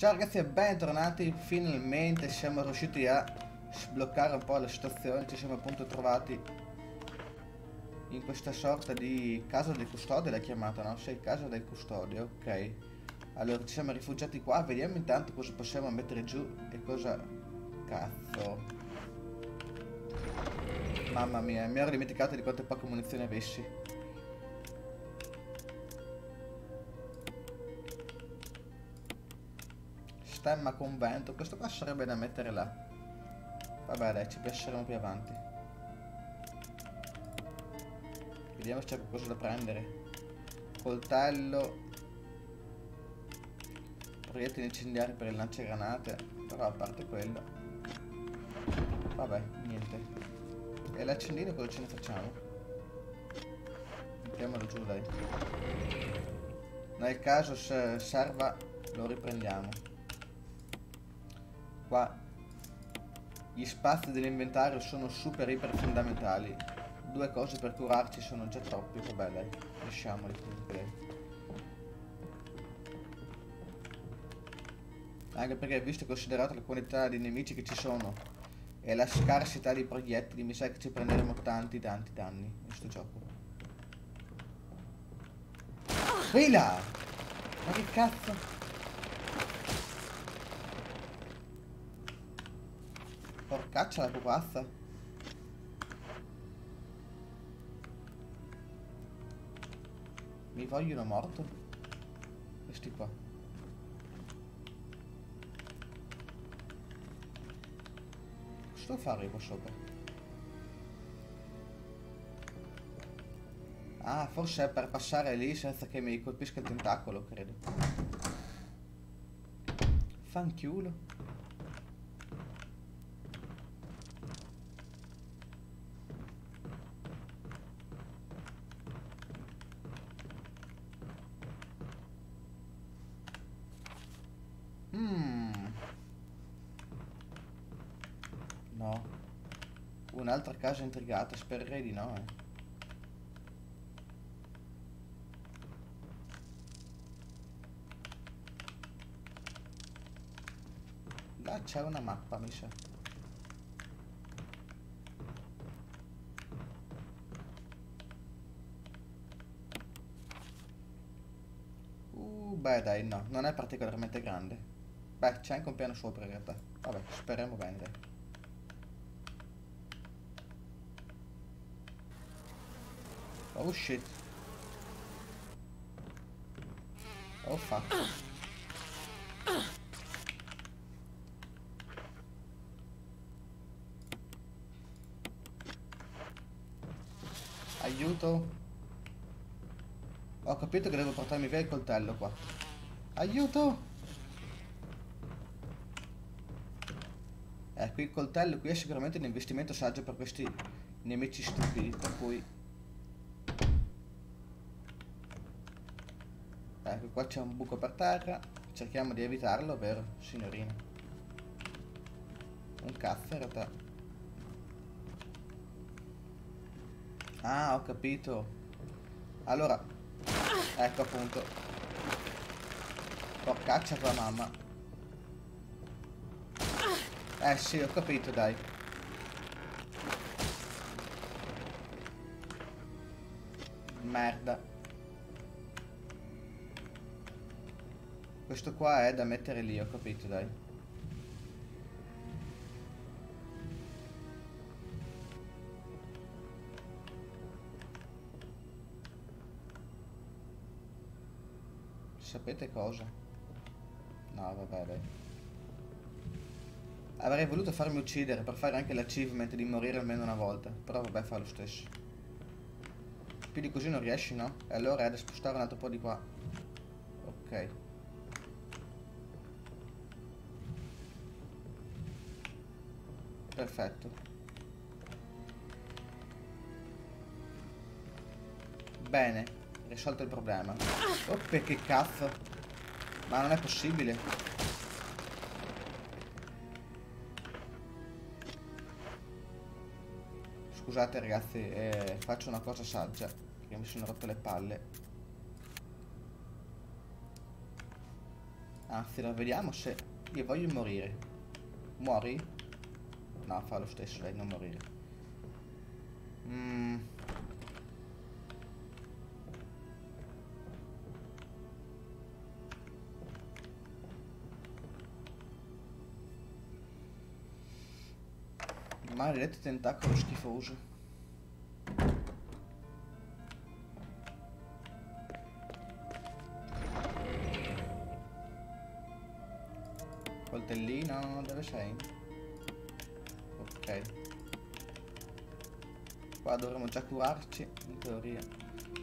Ciao ragazzi e bentornati, finalmente siamo riusciti a sbloccare un po' la situazione, ci siamo appunto trovati in questa sorta di casa del custode l'hai chiamata, no? Sei casa del custode, ok. Allora ci siamo rifugiati qua, vediamo intanto cosa possiamo mettere giù e cosa... Cazzo. Mamma mia, mi ero dimenticato di quante poche munizioni avessi. Stemma convento, questo qua sarebbe da mettere là. Vabbè dai, ci penseremo più avanti. Vediamo se c'è qualcosa da prendere. Coltello. Proiettili incendiari per il lanciagranate. Però a parte quello. Vabbè, niente. E l'accendino cosa ce ne facciamo? Mettiamolo giù dai. Nel caso se serva lo riprendiamo. Qua gli spazi dell'inventario sono super iper fondamentali. Due cose per curarci sono già troppi, vabbè dai, lasciamoli comunque. Anche perché visto e considerato la quantità di nemici che ci sono e la scarsità di proiettili, mi sa che ci prenderemo tanti tanti danni in questo gioco. Là! Ma che cazzo? Porcaccia la pupazza. Mi vogliono morto? Questi qua. Cosa fare qua sopra? Ah, forse è per passare lì senza che mi colpisca il tentacolo, credo. Fanchiulo. Mm. No. Un'altra casa intrigata, spererei di no, eh. Là c'è una mappa, mi sa. Uh, beh dai, no, non è particolarmente grande. Beh, c'è anche un piano sopra in realtà. Vabbè, speriamo bene dai. Oh shit. Oh fuck. Aiuto. Ho capito che devo portarmi via il coltello qua. Aiuto! Eh, qui il coltello qui è sicuramente un investimento saggio per questi nemici stupidi, per cui... Ecco, qua c'è un buco per terra. Cerchiamo di evitarlo, vero, signorina? Un cazzo in realtà. Ah, ho capito. Allora, ecco appunto. Porcaccia tua mamma. Eh sì, ho capito, dai. Merda. Questo qua è da mettere lì, ho capito, dai. Sapete cosa? No, vabbè, dai. Avrei voluto farmi uccidere per fare anche l'achievement di morire almeno una volta. Però vabbè, fa lo stesso. Più di così non riesci, no? E allora è da spostare un altro po' di qua. Ok. Perfetto. Bene, risolto il problema. Oh, che cazzo? Ma non è possibile. Scusate ragazzi, eh, faccio una cosa saggia, perché mi sono rotto le palle. Anzi, lo vediamo se io voglio morire. Muori? No, fa lo stesso lei, non morire. Mm. Maledetto tentacolo schifoso. Coltellino, dove sei? Qua dovremmo già curarci, in teoria.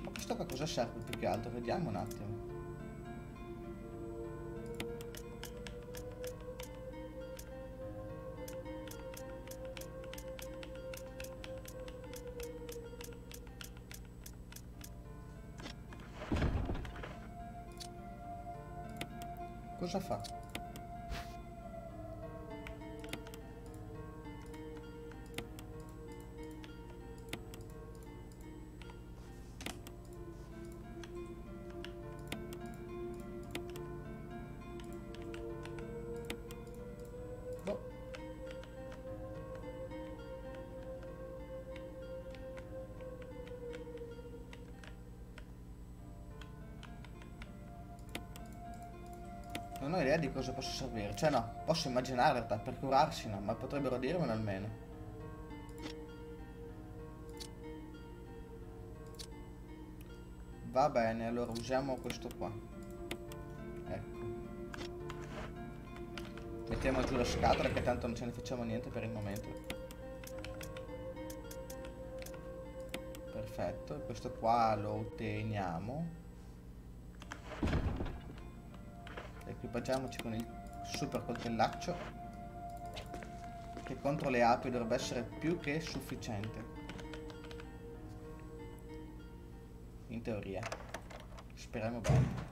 Ma questo qua cosa serve più che altro? Vediamo un attimo. Cosa fa? Cosa possa servire. Cioè no, posso immaginare per curarsi no, ma potrebbero dirmelo almeno. Va bene, allora usiamo questo qua. Ecco. Mettiamo giù la scatola che tanto non ce ne facciamo niente per il momento. Perfetto, questo qua lo otteniamo. Equipaggiamoci con il super coltellaccio che contro le api dovrebbe essere più che sufficiente. In teoria. Speriamo bene.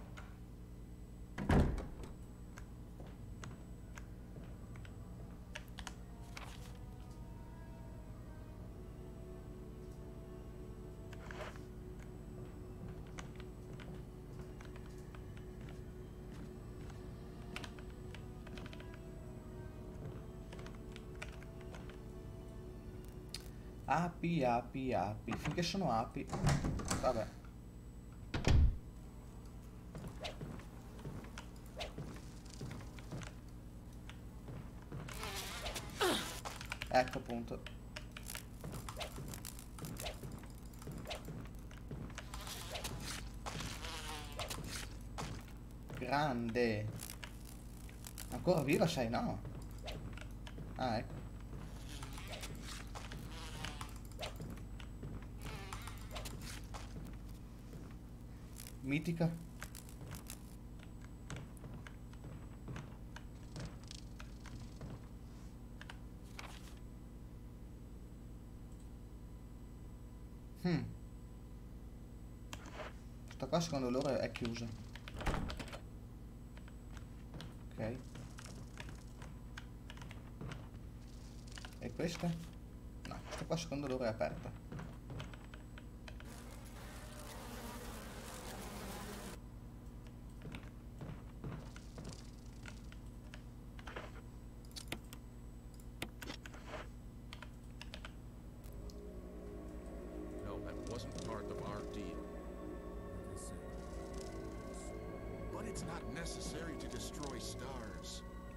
Api, api. Finché sono api. Vabbè. Ecco appunto. Grande. Ancora viva sei, no? Ah, ecco. crítica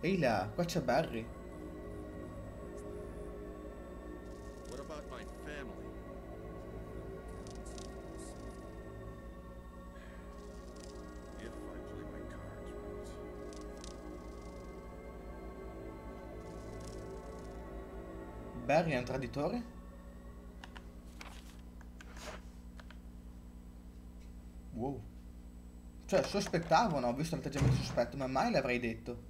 Ehi là, qua c'è Barry. What about my family? If I play my cards. Barry è un traditore? Wow. Cioè, sospettavo, no? Ho visto l'atteggiamento sospetto, ma mai l'avrei detto.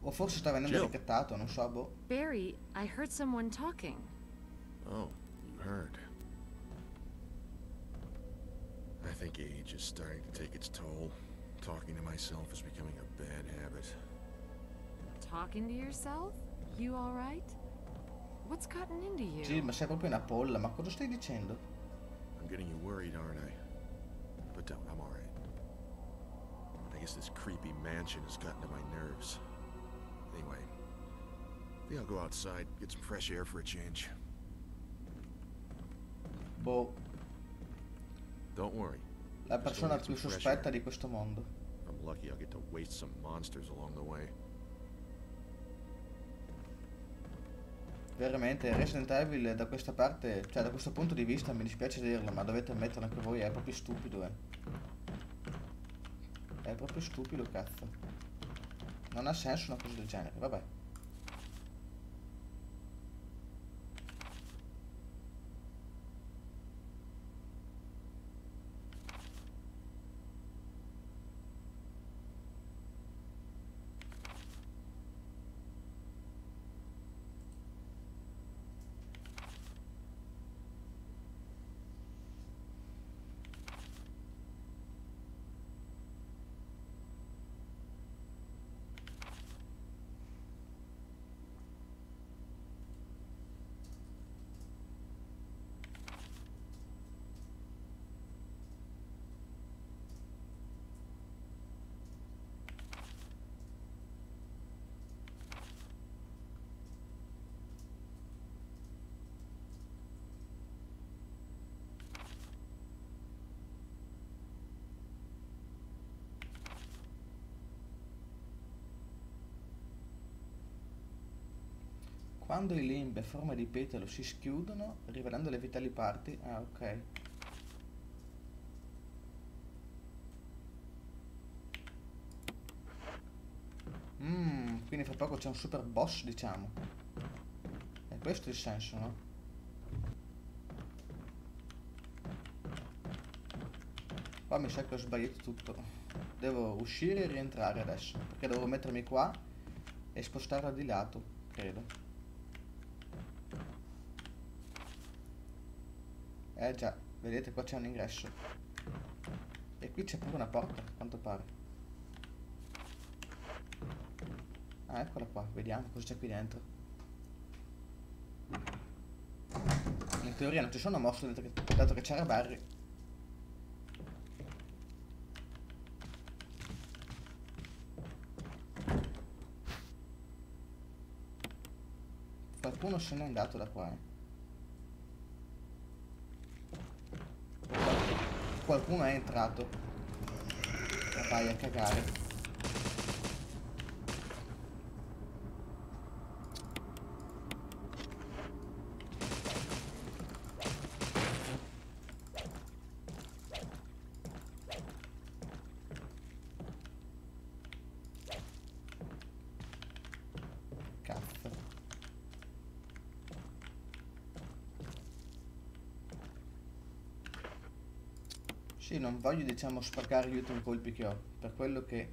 O forse sta venendo Jill. ricattato, non so, boh. Barry, I heard someone talking. Oh, you heard. I think age is starting to take its toll. Talking to myself is becoming a bad habit. Talking to yourself? You alright? What's gotten into you? Sì, ma sei proprio una polla, ma cosa stai dicendo? I'm getting you worried, aren't I? Don't, I'm alright. I guess this creepy mansion has gotten to my nerves. Anyway, I think I'll go outside, get some fresh air for a change. Boh, Don't worry. la persona più sospetta di questo mondo. I'm lucky, I'll get to waste some monsters along the way. Veramente Resident Evil da questa parte, cioè da questo punto di vista mi dispiace dirlo, ma dovete ammettere anche voi, è proprio stupido, eh. È proprio stupido, cazzo. Non ha senso una cosa del genere, vabbè. Quando i limbi a forma di petalo si schiudono, rivelando le vitali parti... Ah, ok. Mmm, quindi fra poco c'è un super boss, diciamo. E questo è il senso, no? Qua mi sa che ho sbagliato tutto. Devo uscire e rientrare adesso. Perché devo mettermi qua e spostarla di lato, credo. Eh già, vedete qua c'è un ingresso. E qui c'è pure una porta, a quanto pare. Ah, eccola qua, vediamo cosa c'è qui dentro. In teoria non ci sono che, dato che c'era Barry. Qualcuno se n'è andato da qua, eh. Qualcuno è entrato. Vai a cagare. Cazzo. Sì, non voglio diciamo sprecare gli ultimi colpi che ho, per quello che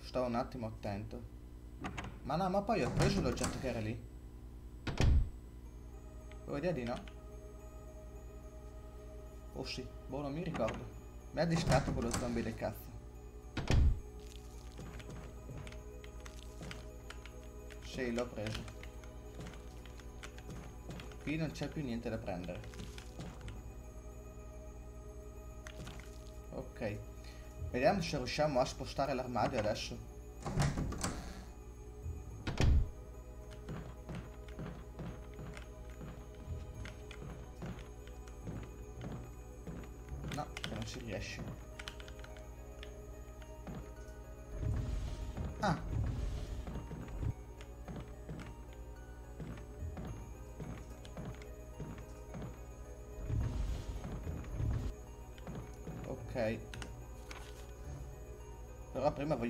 sto un attimo attento. Ma no, ma poi ho preso l'oggetto che era lì. Ho idea di no. Oh sì, boh, non mi ricordo. Mi ha distratto quello zombie del cazzo. Sì, l'ho preso. Qui non c'è più niente da prendere. Ok. Vediamo se riusciamo a spostare l'armadio adesso.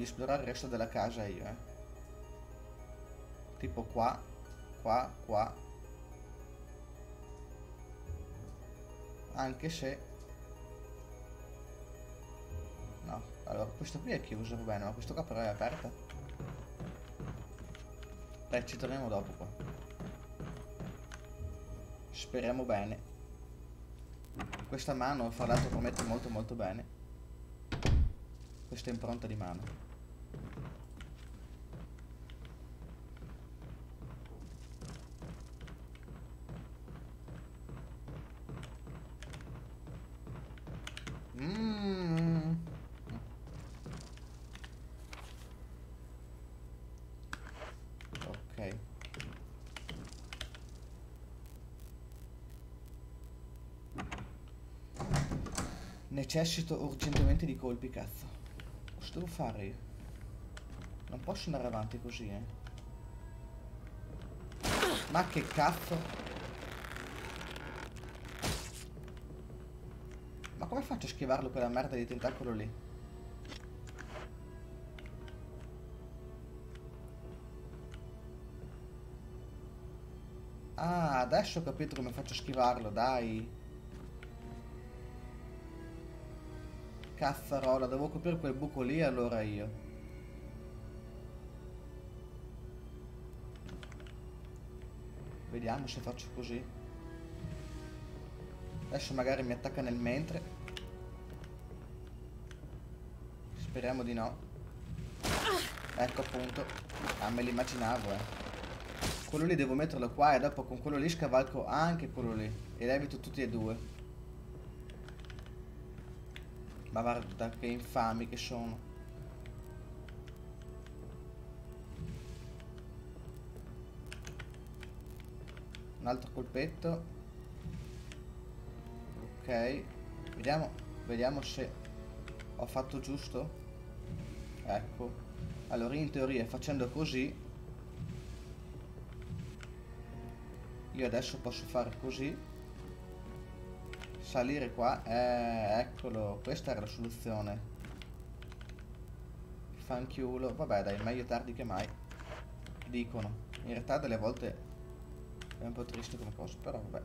Voglio esplorare il resto della casa io, eh. Tipo qua, qua, qua. Anche se... No, allora questo qui è chiuso, va bene, ma questo qua però è aperto. Dai, ci torniamo dopo qua. Speriamo bene. Questa mano, fra l'altro, promette molto molto bene. Questa impronta di mano. Necessito urgentemente di colpi, cazzo. Cosa devo fare io? Non posso andare avanti così, eh. Ma che cazzo? Ma come faccio a schivarlo quella merda di tentacolo lì? Ah, adesso ho capito come faccio a schivarlo, dai. Cazzarola, devo coprire quel buco lì allora io. Vediamo se faccio così. Adesso magari mi attacca nel mentre. Speriamo di no. Ecco appunto. Ah, me l'immaginavo, eh. Quello lì devo metterlo qua e dopo con quello lì scavalco anche quello lì. E evito tutti e due. Ma guarda che infami che sono. Un altro colpetto. Ok. Vediamo, vediamo se ho fatto giusto. Ecco. Allora in teoria facendo così io adesso posso fare così salire qua eh, eccolo questa era la soluzione. Fanchiulo vabbè dai meglio tardi che mai dicono. In realtà delle volte è un po' triste come cosa però vabbè.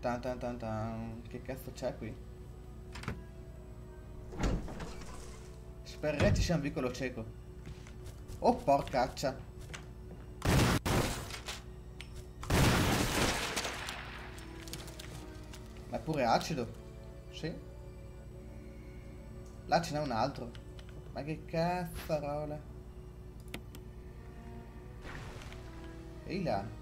Tan tan tan tan che cazzo c'è qui? Spererei ci sia un vicolo cieco. Oh porcaccia Ma è pure acido? Sì. Là ce n'è un altro. Ma che cazzarola. Ehi là.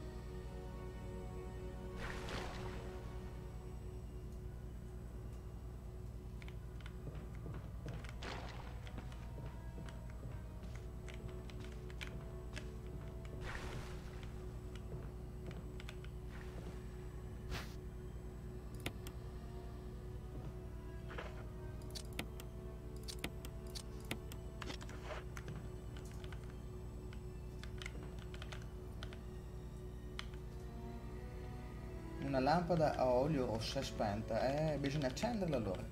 Una lampada a olio rossa è spenta. Eh, bisogna accenderla allora.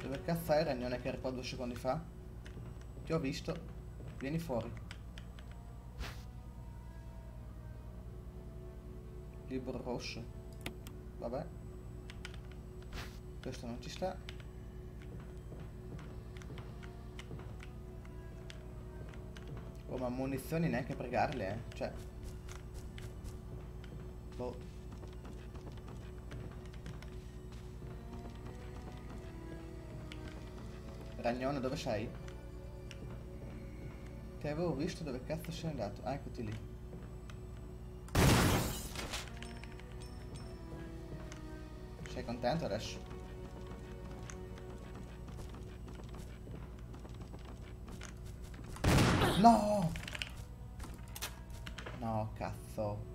Dove cazzo era Ragnone che era qua due secondi fa? Ti ho visto. Vieni fuori. Libro rosso. Vabbè. Questo non ci sta. Ma munizioni neanche pregarle, eh. Cioè. Boh. Ragnone, dove sei? Ti avevo visto dove cazzo sei andato. Ah, eccoti lì. Sei contento adesso? No! No, cazzo.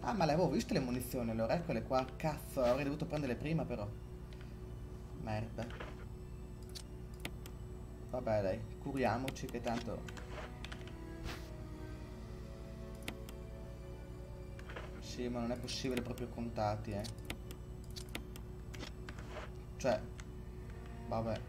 Ah, ma le avevo viste le munizioni, allora eccole qua. Cazzo, avrei dovuto prenderle prima però. Merda. Vabbè, dai, curiamoci che tanto... Sì, ma non è possibile proprio contati, eh. Cioè... Vabbè.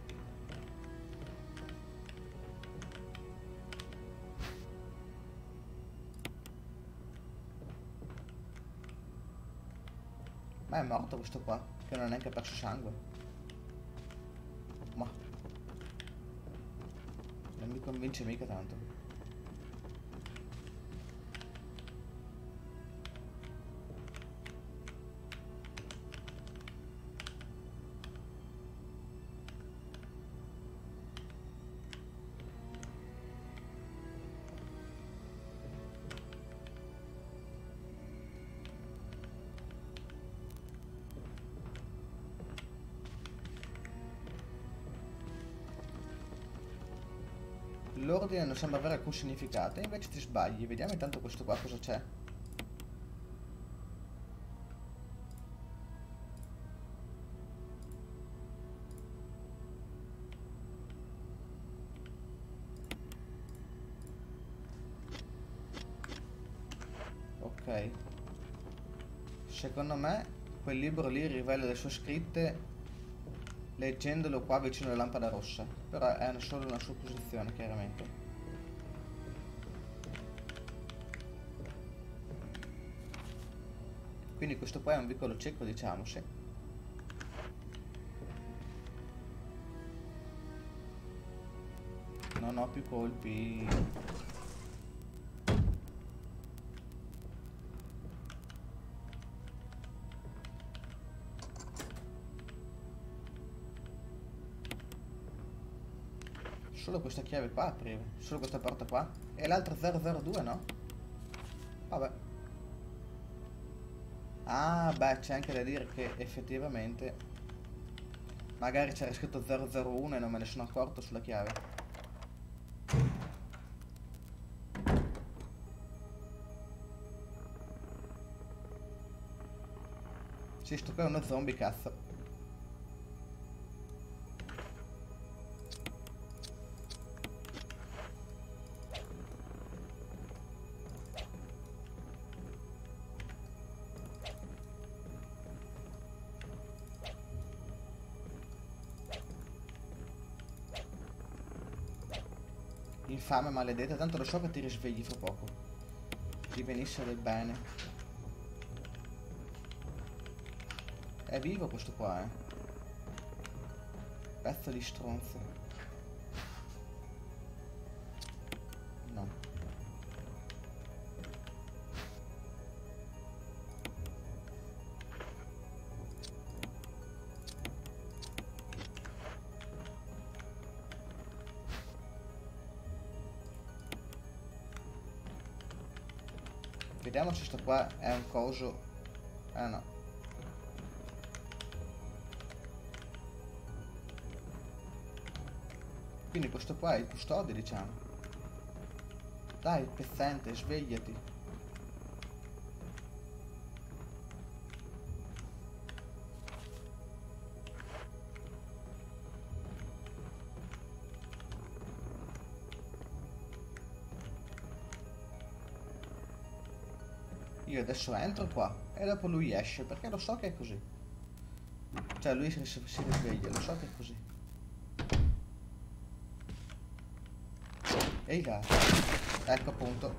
Ma è morto questo qua, che non ha neanche perso sangue. Ma... Non mi convince mica tanto. L'ordine non sembra avere alcun significato, invece ti sbagli. Vediamo intanto questo qua cosa c'è. Ok. Secondo me quel libro lì rivela le sue scritte leggendolo qua vicino alla lampada rossa. Però è solo una supposizione, chiaramente. Quindi questo qua è un vicolo cieco, diciamo, sì. Non ho più colpi. Solo questa chiave qua apre, solo questa porta qua. E l'altra 002, no? Vabbè. Ah, beh, c'è anche da dire che effettivamente magari c'era scritto 001 e non me ne sono accorto sulla chiave. Sì, sto qua è uno zombie, cazzo. Infame maledetta, tanto lo so che ti risvegli fra poco. Ti venisse del bene. È vivo questo qua, eh. Pezzo di stronzo. Vediamo se sto qua è un coso. Ah no. Quindi questo qua è il custode, diciamo. Dai, pezzente, svegliati. Io adesso entro qua e dopo lui esce perché lo so che è così. Cioè lui si, si risveglia, lo so che è così. Ehi là. Ecco appunto.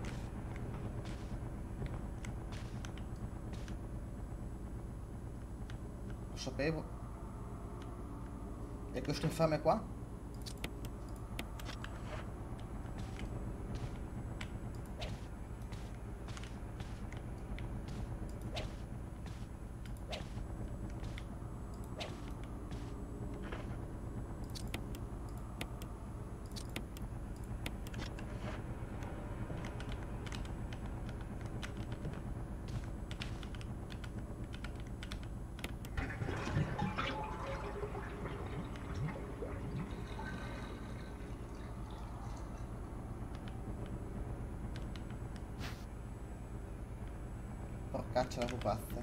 Lo sapevo. E questo infame qua? Caccia la pupazza.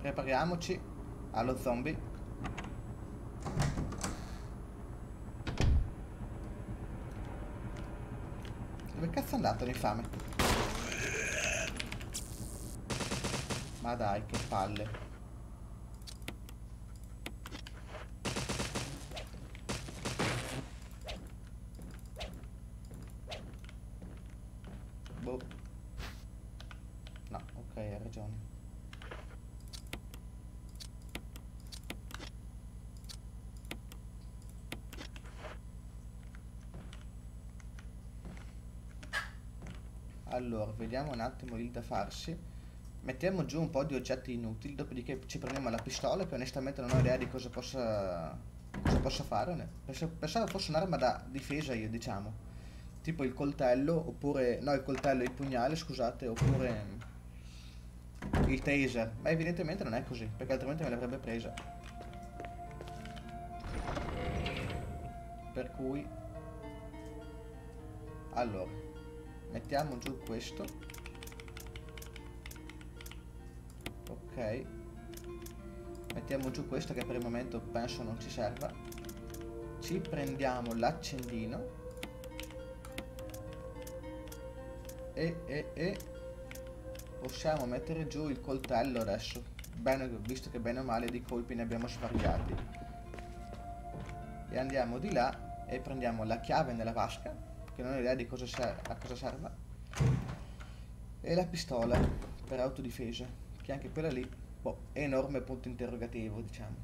Prepariamoci allo zombie. Dove cazzo è andato l'infame? Ma dai, che palle. Allora, vediamo un attimo il da farsi. Mettiamo giù un po' di oggetti inutili, dopodiché ci prendiamo la pistola che onestamente non ho idea di cosa possa, cosa possa fare. Pensavo fosse un'arma da difesa io, diciamo. Tipo il coltello, oppure... no, il coltello, il pugnale, scusate, oppure il taser. Ma evidentemente non è così, perché altrimenti me l'avrebbe presa. Per cui... Allora, mettiamo giù questo. Ok. Mettiamo giù questo che per il momento penso non ci serva. Ci prendiamo l'accendino. E, e, e possiamo mettere giù il coltello adesso bene, visto che bene o male di colpi ne abbiamo svariati e andiamo di là e prendiamo la chiave nella vasca che non ho idea di cosa a cosa serva e la pistola per autodifesa che anche quella lì boh, è enorme punto interrogativo diciamo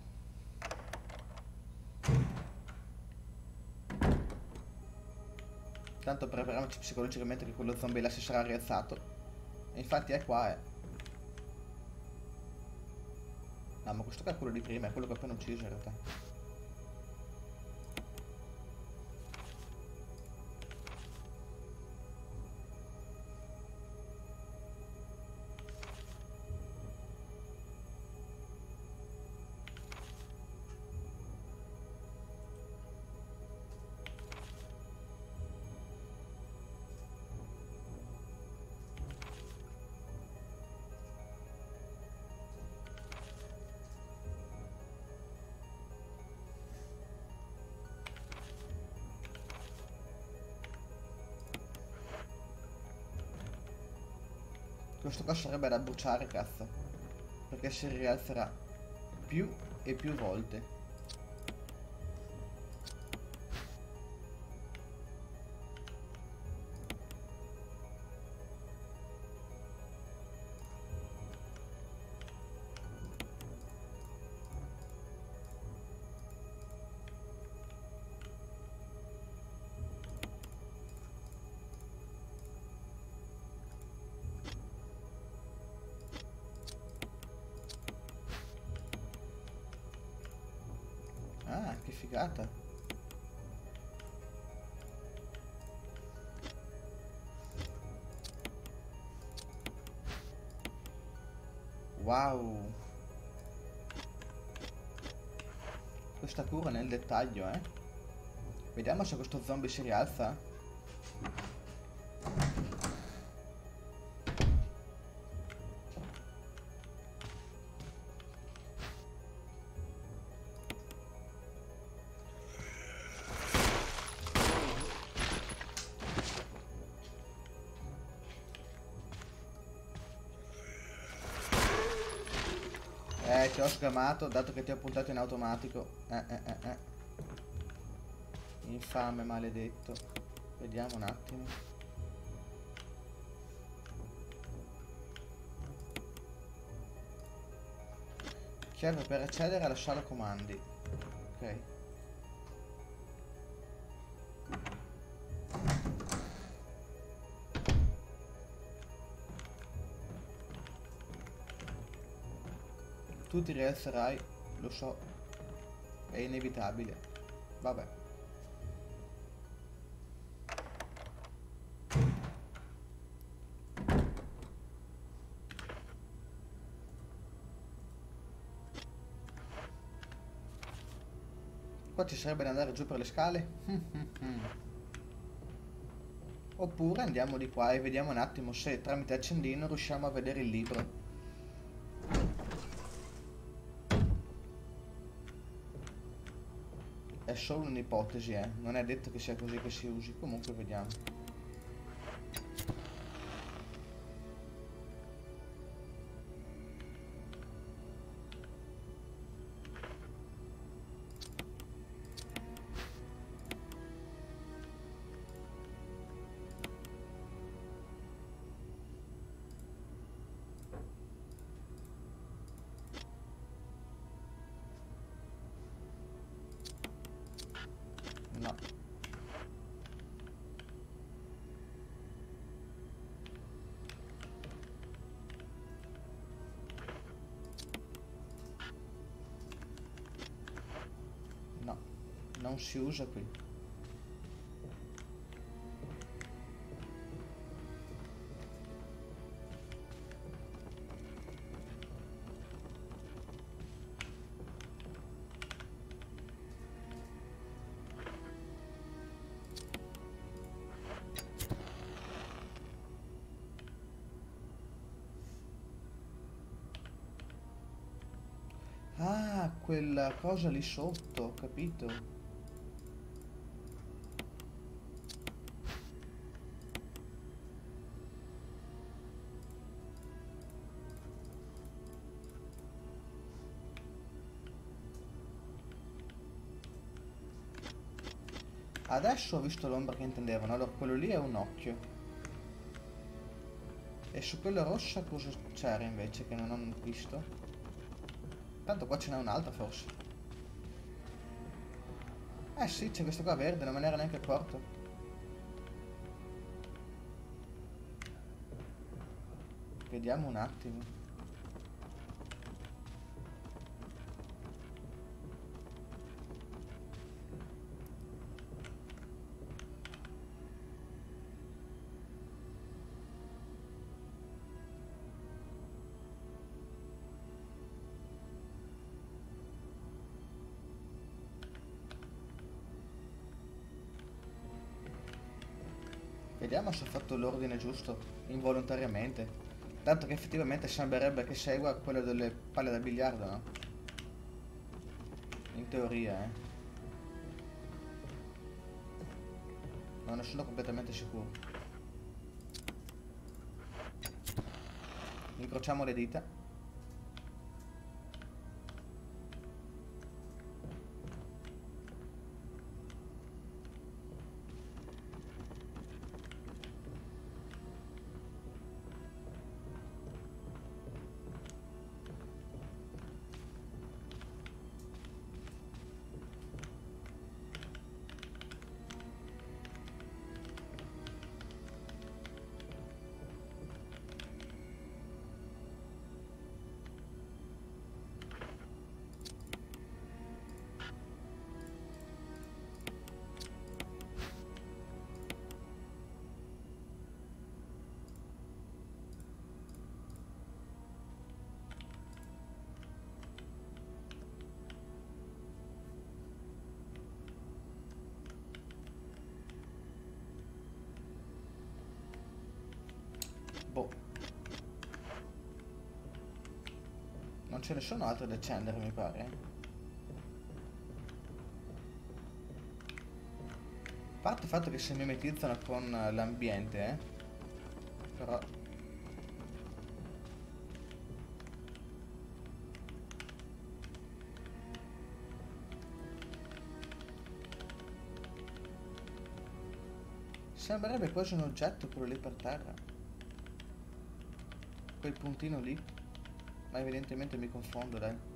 tanto prepariamoci psicologicamente che quello zombie là si sarà rialzato e infatti è qua, eh. No, ma questo qua è quello di prima, è quello che ho appena ucciso in realtà. Questo qua sarebbe da bruciare, cazzo. Perché si rialzerà più e più volte. Figata. Wow. Questa cura nel dettaglio, eh. Vediamo se questo zombie si rialza. Ho sgamato, dato che ti ho puntato in automatico. Eh, eh, eh, eh. Infame, maledetto. Vediamo un attimo. Chiave per accedere alla sala comandi. Ok. Tu ti rialzerai, lo so, è inevitabile. Vabbè. Qua ci sarebbe da andare giù per le scale. Oppure andiamo di qua e vediamo un attimo se tramite accendino riusciamo a vedere il libro. Solo un'ipotesi, eh. Non è detto che sia così che si usi. Comunque vediamo. non si usa qui Ah, quella cosa lì sotto, capito? Adesso ho visto l'ombra che intendevano, allora quello lì è un occhio. E su quella rossa cosa c'era invece che non ho visto? Tanto qua ce n'è un'altra forse. Eh sì, c'è questa qua verde, non me ne era neanche accorto. Vediamo un attimo. Se ho fatto l'ordine giusto, involontariamente. Tanto che effettivamente sembrerebbe che segua quello delle palle da biliardo, no? In teoria, eh. Non ne sono completamente sicuro. Incrociamo le dita. Ce ne sono altre da accendere, mi pare. A parte il fatto che si mimetizzano con l'ambiente, eh. Però... Sembrerebbe quasi un oggetto quello lì per terra quel puntino lì ma evidentemente mi confondo dai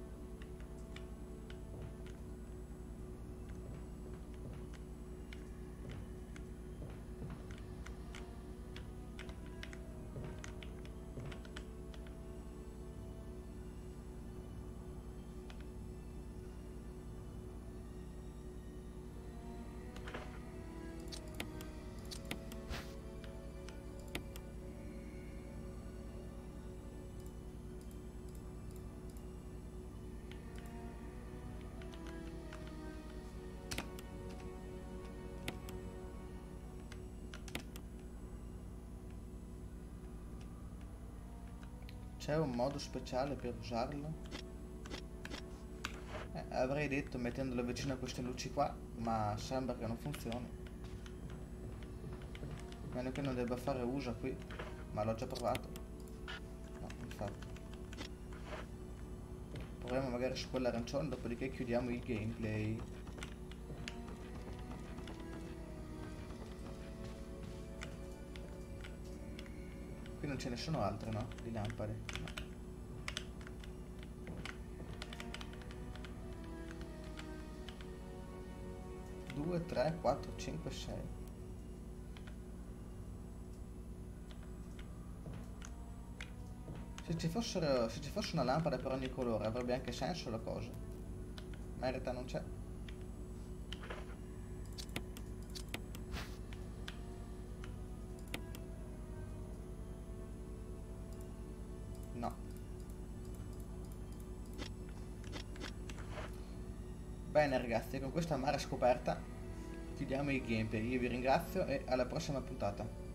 C'è un modo speciale per usarlo? Eh, avrei detto mettendolo vicino a queste luci qua, ma sembra che non funzioni. A meno che non debba fare uso qui, ma l'ho già provato. No, infatti. Proviamo magari su quell'arancione, dopodiché chiudiamo il gameplay. Non ce ne sono altre, no? Di lampade. No. 2, 3, 4, 5, 6. Se ci, fossero, se ci fosse una lampada per ogni colore avrebbe anche senso la cosa. Ma in realtà non c'è. Ragazzi, con questa amara scoperta chiudiamo il gameplay. Io vi ringrazio e alla prossima puntata.